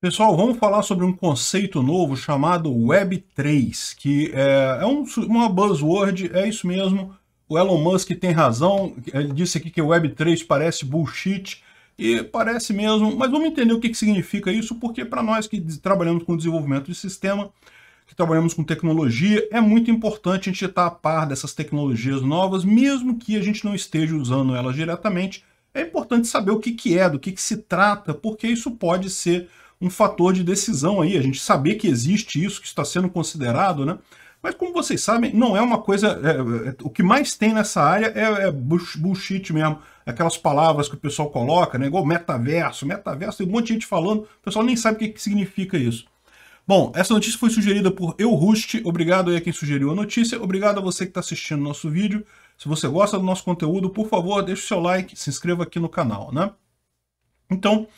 Pessoal, vamos falar sobre um conceito novo chamado Web3, que é, é um, uma buzzword, é isso mesmo. O Elon Musk tem razão, ele disse aqui que o Web3 parece bullshit, e parece mesmo, mas vamos entender o que, que significa isso, porque para nós que trabalhamos com desenvolvimento de sistema, que trabalhamos com tecnologia, é muito importante a gente estar a par dessas tecnologias novas, mesmo que a gente não esteja usando elas diretamente, é importante saber o que, que é, do que, que se trata, porque isso pode ser um fator de decisão aí, a gente saber que existe isso, que está sendo considerado, né? Mas como vocês sabem, não é uma coisa... É, é, o que mais tem nessa área é, é bullshit mesmo. Aquelas palavras que o pessoal coloca, né? Igual metaverso. Metaverso, tem um monte de gente falando, o pessoal nem sabe o que, que significa isso. Bom, essa notícia foi sugerida por Eu Rust. Obrigado aí a quem sugeriu a notícia. Obrigado a você que está assistindo nosso vídeo. Se você gosta do nosso conteúdo, por favor, deixe o seu like, se inscreva aqui no canal, né? Então,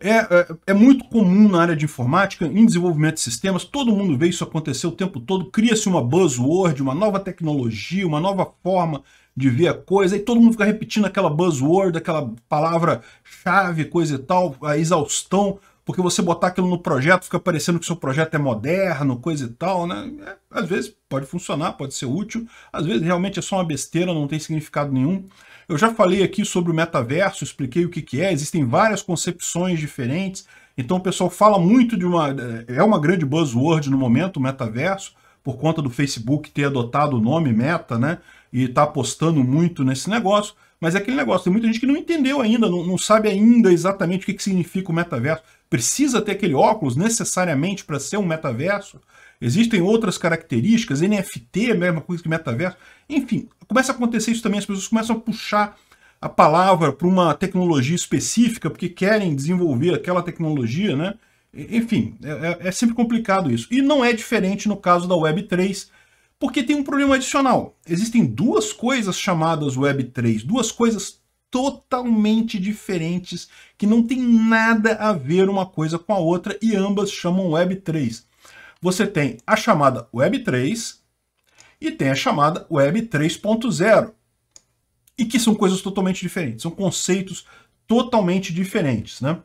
é, é, é, muito comum na área de informática, em desenvolvimento de sistemas, todo mundo vê isso acontecer o tempo todo, cria-se uma buzzword, uma nova tecnologia, uma nova forma de ver a coisa, e todo mundo fica repetindo aquela buzzword, aquela palavra-chave, coisa e tal, a exaustão, porque você botar aquilo no projeto fica parecendo que seu projeto é moderno, coisa e tal, né? É, às vezes pode funcionar, pode ser útil, às vezes realmente é só uma besteira, não tem significado nenhum. Eu já falei aqui sobre o metaverso, expliquei o que, que é, existem várias concepções diferentes, então o pessoal fala muito de uma... é uma grande buzzword no momento, o metaverso, por conta do Facebook ter adotado o nome Meta, né, e tá apostando muito nesse negócio, mas é aquele negócio, tem muita gente que não entendeu ainda, não, não sabe ainda exatamente o que, que significa o metaverso. Precisa ter aquele óculos necessariamente para ser um metaverso? Existem outras características, NFT, a mesma coisa que metaverso. Enfim, começa a acontecer isso também, as pessoas começam a puxar a palavra para uma tecnologia específica, porque querem desenvolver aquela tecnologia, né? Enfim, é, é, é sempre complicado isso. E não é diferente no caso da Web3, porque tem um problema adicional. Existem duas coisas chamadas Web3, duas coisas totalmente diferentes, que não tem nada a ver uma coisa com a outra, e ambas chamam Web3 você tem a chamada Web 3 e tem a chamada Web 3.0, e que são coisas totalmente diferentes, são conceitos totalmente diferentes. Né?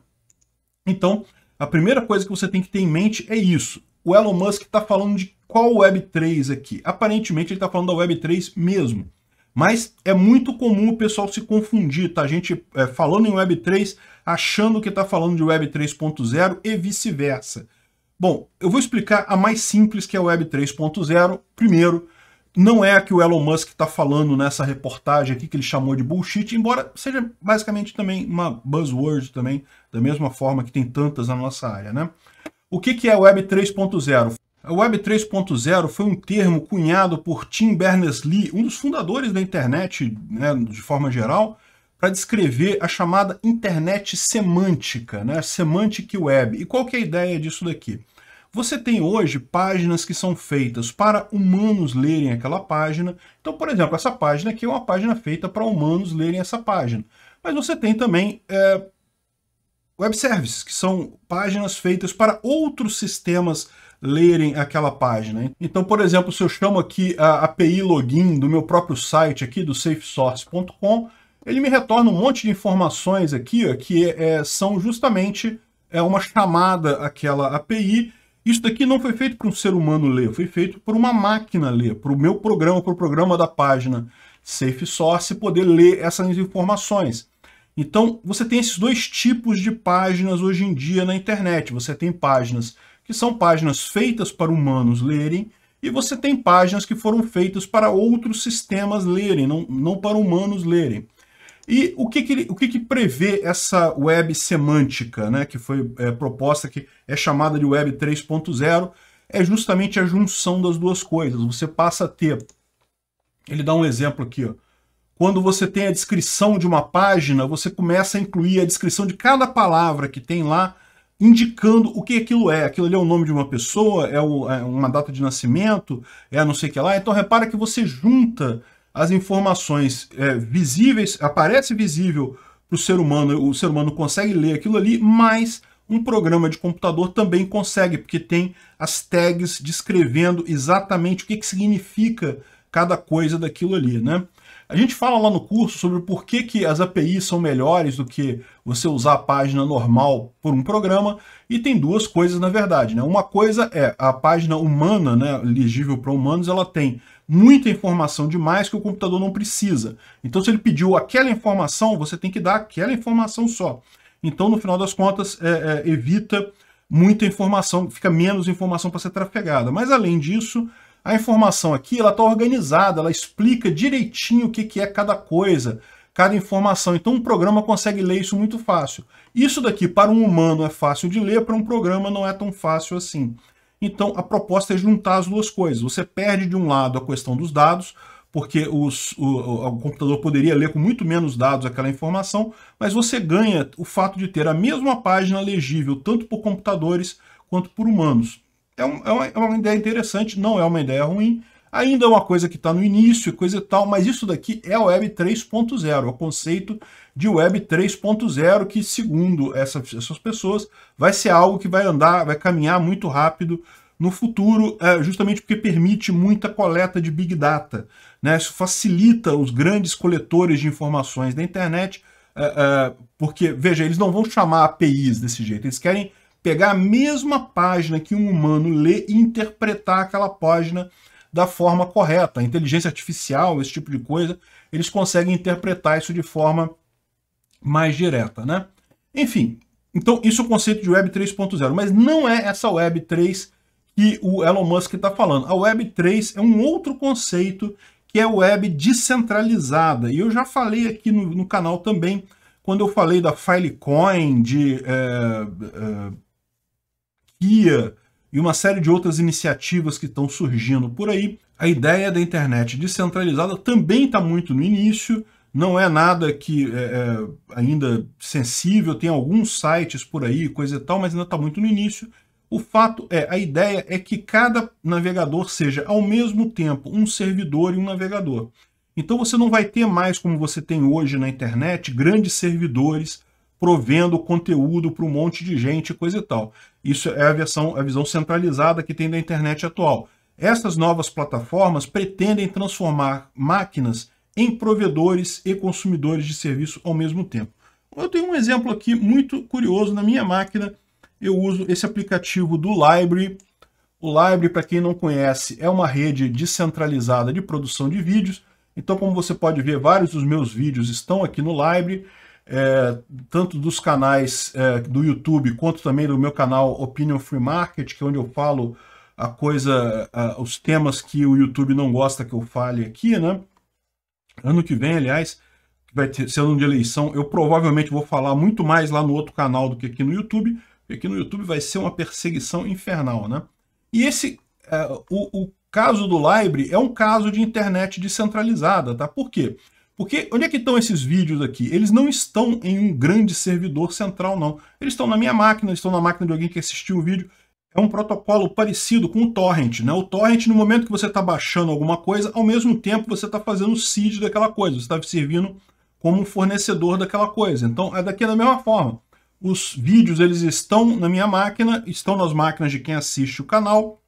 Então, a primeira coisa que você tem que ter em mente é isso. O Elon Musk está falando de qual Web 3 aqui? Aparentemente ele está falando da Web 3 mesmo. Mas é muito comum o pessoal se confundir, tá? A gente é, falando em Web 3, achando que está falando de Web 3.0 e vice-versa. Bom, eu vou explicar a mais simples, que é a Web 3.0. Primeiro, não é a que o Elon Musk está falando nessa reportagem aqui, que ele chamou de bullshit, embora seja basicamente também uma buzzword também, da mesma forma que tem tantas na nossa área. Né? O que, que é a Web 3.0? A Web 3.0 foi um termo cunhado por Tim Berners-Lee, um dos fundadores da internet né, de forma geral, para descrever a chamada internet semântica, né? Semantic Web. E qual que é a ideia disso daqui? Você tem hoje páginas que são feitas para humanos lerem aquela página. Então, por exemplo, essa página aqui é uma página feita para humanos lerem essa página. Mas você tem também é, web services, que são páginas feitas para outros sistemas lerem aquela página. Então, por exemplo, se eu chamo aqui a API login do meu próprio site aqui, do safesource.com, ele me retorna um monte de informações aqui ó, que é, são justamente é, uma chamada àquela API. Isso daqui não foi feito para um ser humano ler, foi feito por uma máquina ler, para o meu programa, para o programa da página Safe Source poder ler essas informações. Então, você tem esses dois tipos de páginas hoje em dia na internet. Você tem páginas que são páginas feitas para humanos lerem, e você tem páginas que foram feitas para outros sistemas lerem, não, não para humanos lerem. E o que, que, o que, que prevê essa web semântica, né, que foi é, proposta, que é chamada de web 3.0, é justamente a junção das duas coisas. Você passa a ter, ele dá um exemplo aqui, ó, quando você tem a descrição de uma página, você começa a incluir a descrição de cada palavra que tem lá, indicando o que aquilo é. Aquilo ali é o nome de uma pessoa, é, o, é uma data de nascimento, é não sei o que lá. Então repara que você junta as informações é, visíveis, aparece visível para o ser humano, o ser humano consegue ler aquilo ali, mas um programa de computador também consegue, porque tem as tags descrevendo exatamente o que, que significa cada coisa daquilo ali, né? A gente fala lá no curso sobre por que, que as APIs são melhores do que você usar a página normal por um programa, e tem duas coisas na verdade. Né? Uma coisa é a página humana, né, elegível para humanos, ela tem muita informação demais que o computador não precisa. Então, se ele pediu aquela informação, você tem que dar aquela informação só. Então, no final das contas, é, é, evita muita informação, fica menos informação para ser trafegada. Mas, além disso, a informação aqui ela está organizada, ela explica direitinho o que, que é cada coisa, cada informação. Então, um programa consegue ler isso muito fácil. Isso daqui, para um humano, é fácil de ler, para um programa não é tão fácil assim. Então, a proposta é juntar as duas coisas. Você perde, de um lado, a questão dos dados, porque os, o, o, computador poderia ler com muito menos dados aquela informação, mas você ganha o fato de ter a mesma página legível tanto por computadores quanto por humanos. É, um, é, uma, é uma, ideia interessante, não é uma ideia ruim, ainda é uma coisa que está no início e coisa e tal, mas isso daqui é a Web 3.0, é o conceito de Web 3.0 que, segundo essas, essas pessoas, vai ser algo que vai andar, vai caminhar muito rápido no futuro, é, justamente porque permite muita coleta de Big Data. Né? Isso facilita os grandes coletores de informações da internet, é, porque, veja, eles não vão chamar APIs desse jeito, eles querem pegar a mesma página que um humano lê e interpretar aquela página da forma correta. A inteligência artificial, esse tipo de coisa, eles conseguem interpretar isso de forma mais direta, né? Enfim, então isso é o conceito de Web 3.0, mas não é essa Web 3 que o Elon Musk está falando. A Web 3 é um outro conceito que é a web descentralizada. E eu já falei aqui no, no canal também, quando eu falei da Filecoin, de é, E uma série de outras iniciativas que estão surgindo por aí. A ideia da internet descentralizada também está muito no início, não é nada que é, é, ainda sensível, tem alguns sites por aí, coisa e tal, mas ainda está muito no início. O fato é, a ideia é que cada navegador seja ao mesmo tempo um servidor e um navegador. Então você não vai ter mais, como você tem hoje na internet, grandes servidores provendo conteúdo para um monte de gente, coisa e tal. Isso é a, versão, a visão centralizada que tem da internet atual. Essas novas plataformas pretendem transformar máquinas em provedores e consumidores de serviço ao mesmo tempo. Eu tenho um exemplo aqui muito curioso na minha máquina eu uso esse aplicativo do Library. O Library, para quem não conhece, é uma rede descentralizada de produção de vídeos. Então, como você pode ver, vários dos meus vídeos estão aqui no Library, é, tanto dos canais é, do YouTube, quanto também do meu canal Opinion Free Market, que é onde eu falo a coisa, a, os temas que o YouTube não gosta que eu fale aqui, né? Ano que vem, aliás, vai ter, ser ano de eleição, eu provavelmente vou falar muito mais lá no outro canal do que aqui no YouTube, aqui no YouTube vai ser uma perseguição infernal, né? E esse, é, o, o caso do Libre é um caso de internet descentralizada, tá? Por quê? Porque onde é que estão esses vídeos aqui? Eles não estão em um grande servidor central, não. Eles estão na minha máquina, estão na máquina de alguém que assistiu o vídeo. É um protocolo parecido com o torrent, né? O torrent, no momento que você está baixando alguma coisa, ao mesmo tempo você está fazendo o seed daquela coisa, você está servindo como um fornecedor daquela coisa. Então, é daqui da mesma forma. Os vídeos eles estão na minha máquina, estão nas máquinas de quem assiste o canal,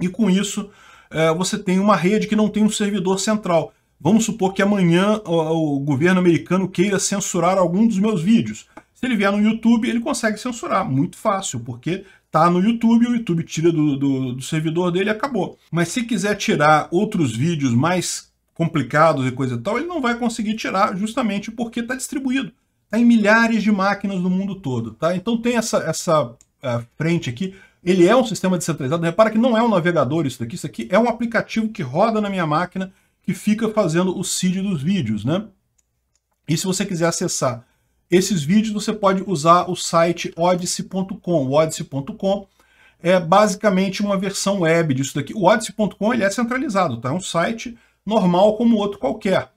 e com isso é, você tem uma rede que não tem um servidor central. Vamos supor que amanhã o, o governo americano queira censurar algum dos meus vídeos. Se ele vier no YouTube, ele consegue censurar, muito fácil, porque tá no YouTube, o YouTube tira do, do, do, servidor dele e acabou. Mas se quiser tirar outros vídeos mais complicados e coisa e tal, ele não vai conseguir tirar justamente porque está distribuído. Está em milhares de máquinas no mundo todo. Tá? Então tem essa, essa uh, frente aqui. Ele é um sistema descentralizado. Repara que não é um navegador isso daqui. Isso aqui é um aplicativo que roda na minha máquina que fica fazendo o seed dos vídeos. Né? E se você quiser acessar esses vídeos, você pode usar o site odyssey.com. O odyssey.com é basicamente uma versão web disso daqui. O odyssey.com ele é centralizado, tá? é um site normal como outro qualquer.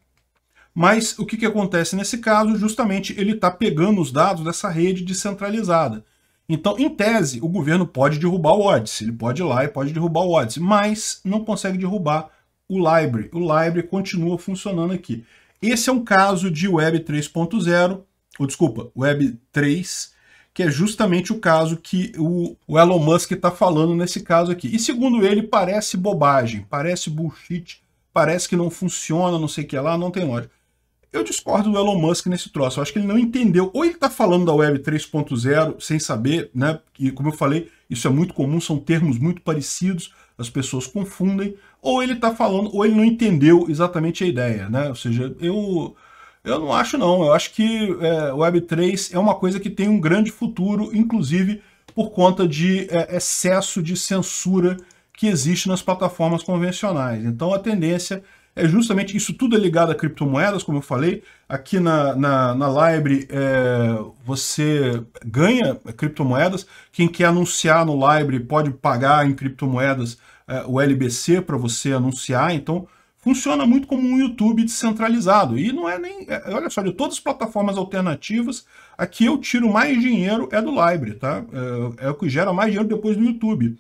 Mas o que, que acontece nesse caso? Justamente ele está pegando os dados dessa rede descentralizada. Então, em tese, o governo pode derrubar o Odyssey, ele pode ir lá e pode derrubar o Odyssey, mas não consegue derrubar o Library. O Library continua funcionando aqui. Esse é um caso de Web 3.0, ou desculpa, Web 3, que é justamente o caso que o, o Elon Musk está falando nesse caso aqui. E segundo ele, parece bobagem, parece bullshit, parece que não funciona, não sei o que lá, não tem lógica. Eu discordo do Elon Musk nesse troço. Eu acho que ele não entendeu. Ou ele está falando da Web 3.0 sem saber, né? E como eu falei, isso é muito comum, são termos muito parecidos, as pessoas confundem. Ou ele está falando, ou ele não entendeu exatamente a ideia, né? Ou seja, eu, eu não acho não. Eu acho que é, Web 3 é uma coisa que tem um grande futuro, inclusive por conta de é, excesso de censura que existe nas plataformas convencionais. Então a tendência é justamente isso tudo é ligado a criptomoedas, como eu falei. Aqui na, na, na Libre é, você ganha criptomoedas. Quem quer anunciar no Libre pode pagar em criptomoedas é, o LBC para você anunciar. Então funciona muito como um YouTube descentralizado. E não é nem. É, olha só, de todas as plataformas alternativas, aqui eu tiro mais dinheiro é do Libre, tá? É, é o que gera mais dinheiro depois do YouTube.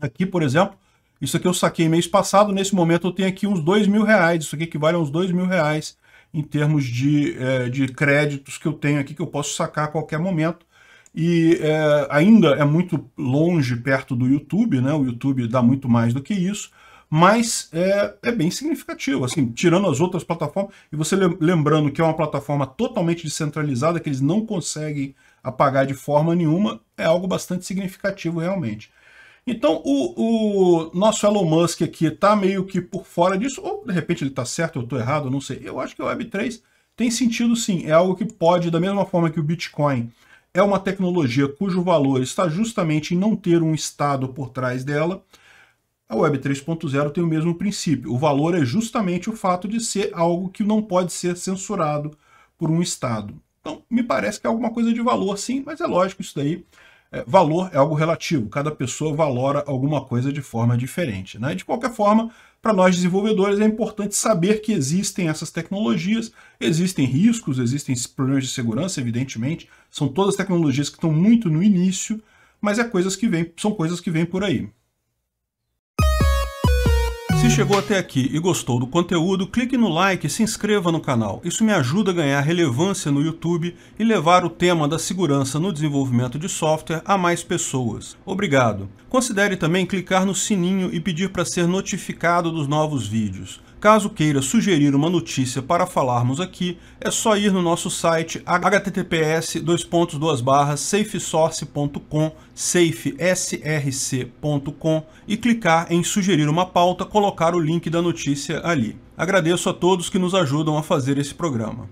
Aqui, por exemplo, isso aqui eu saquei mês passado, nesse momento eu tenho aqui uns dois mil reais, isso aqui equivale a uns dois mil reais em termos de, é, de créditos que eu tenho aqui, que eu posso sacar a qualquer momento. E é, ainda é muito longe perto do YouTube, né? O YouTube dá muito mais do que isso, mas é, é bem significativo, assim, tirando as outras plataformas, e você lembrando que é uma plataforma totalmente descentralizada, que eles não conseguem apagar de forma nenhuma, é algo bastante significativo realmente. Então, o, o, nosso Elon Musk aqui está meio que por fora disso, ou de repente ele está certo, eu estou errado, não sei. Eu acho que o Web3 tem sentido sim, é algo que pode, da mesma forma que o Bitcoin é uma tecnologia cujo valor está justamente em não ter um Estado por trás dela, a Web 3.0 tem o mesmo princípio. O valor é justamente o fato de ser algo que não pode ser censurado por um Estado. Então, me parece que é alguma coisa de valor, sim, mas é lógico, isso daí é, valor é algo relativo, cada pessoa valora alguma coisa de forma diferente. Né? De qualquer forma, para nós desenvolvedores é importante saber que existem essas tecnologias, existem riscos, existem problemas de segurança, evidentemente, são todas tecnologias que estão muito no início, mas é coisas que vêm, são coisas que vêm por aí. Se chegou até aqui e gostou do conteúdo, clique no like e se inscreva no canal. Isso me ajuda a ganhar relevância no YouTube e levar o tema da segurança no desenvolvimento de software a mais pessoas. Obrigado. Considere também clicar no sininho e pedir para ser notificado dos novos vídeos. Caso queira sugerir uma notícia para falarmos aqui, é só ir no nosso site https safesource.com, safesrc.com e clicar em sugerir uma pauta, colocar o link da notícia ali. Agradeço a todos que nos ajudam a fazer esse programa.